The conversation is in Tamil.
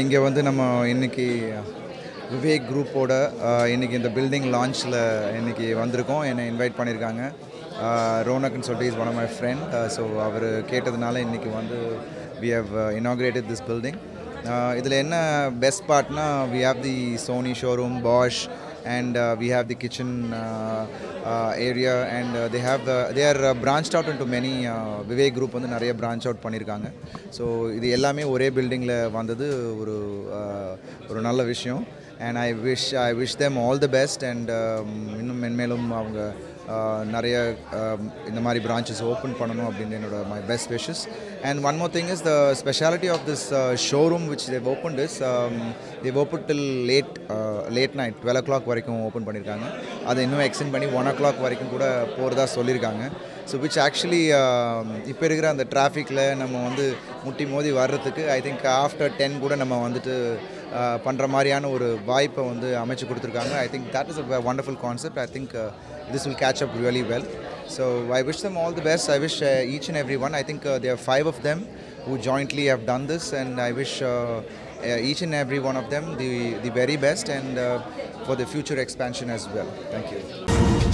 இங்கே வந்து நம்ம இன்னைக்கு விவேக் குரூப்போட இன்றைக்கி இந்த பில்டிங் லான்ச்சில் இன்றைக்கி வந்திருக்கோம். என்னை இன்வைட் பண்ணியிருக்காங்க ரோனக்னு சொல்லிட்டு is one of my friend so அவர் கேட்டதுனால இன்றைக்கி வந்து we have inaugurated this building இதில் என்ன best பார்ட்னா we have the Sony showroom Bosch and uh, we have the kitchen uh, uh, area and uh, they have the, they are uh, branched out into many uh, Vivek group வந்து நிறைய பிரான்ச் அவுட் பண்ணியிருக்காங்க. ஸோ இது எல்லாமே ஒரே பில்டிங்கில் வந்தது ஒரு uh, ஒரு நல்ல விஷயம். And I wish I wish them all the best and இன்னும் மென்மேலும் அவங்க நிறைய இந்த மாதிரி பிரான்ச்சஸ் ஓப்பன் பண்ணணும் அப்படின்னு என்னோட my best wishes and one more thing is the speciality of this showroom which they open is they open till late late night twelve o'clock வரைக்கும் ஓப்பன் பண்ணியிருக்காங்க அதை இன்னும் எக்ஸ்டெண்ட் பண்ணி ஒன் ஓ கிளாக் வரைக்கும் கூட போகிறதா சொல்லியிருக்காங்க ஸோ விச் ஆக்சுவலி இப்போ இருக்கிற அந்த டிராஃபிக்கில் நம்ம வந்து முட்டி மோதி வர்றதுக்கு ஐ திங்க் ஆஃப்டர் டென் கூட நம்ம வந்துட்டு பண்ணுற மாதிரியான ஒரு வாய்ப்பை வந்து அமைச்சு கொடுத்துருக்காங்க. I think that is a wonderful concept I think this will catch match up really well. So I wish them all the best. I wish uh, each and every one. I think uh, there are five of them who jointly have done this, and I wish uh, uh each and every one of them the the very best and uh, for the future expansion as well. Thank you.